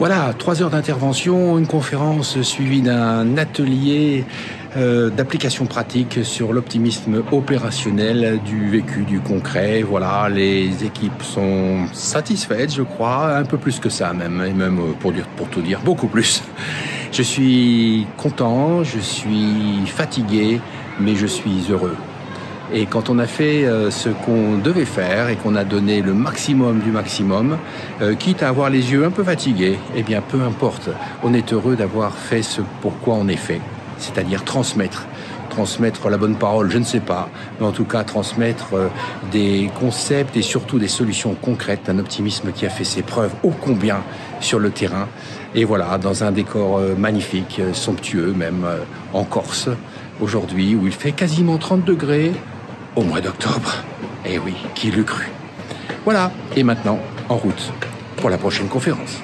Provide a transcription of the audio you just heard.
Voilà, trois heures d'intervention, une conférence suivie d'un atelier euh, d'application pratique sur l'optimisme opérationnel du vécu, du concret. Voilà, les équipes sont satisfaites, je crois, un peu plus que ça même, et même euh, pour, tout dire, beaucoup plus. Je suis content, je suis fatigué, mais je suis heureux. Et quand on a fait euh, ce qu'on devait faire et qu'on a donné le maximum du maximum, euh, quitte à avoir les yeux un peu fatigués, eh bien peu importe, on est heureux d'avoir fait ce pourquoi on est fait, c'est-à-dire transmettre. Transmettre la bonne parole, je ne sais pas, mais en tout cas transmettre euh, des concepts et surtout des solutions concrètes, un optimisme qui a fait ses preuves ô combien sur le terrain. Et voilà, dans un décor magnifique, somptueux même, en Corse, aujourd'hui, où il fait quasiment 30 degrés, au mois d'octobre. Eh oui, qui l'eût cru? Voilà, et maintenant, en route pour la prochaine conférence.